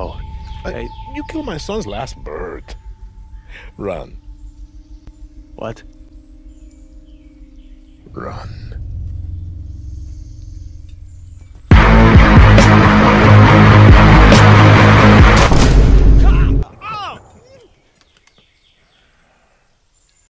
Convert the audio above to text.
call. I, Hey, You killed my son's last bird. Run. what? Run.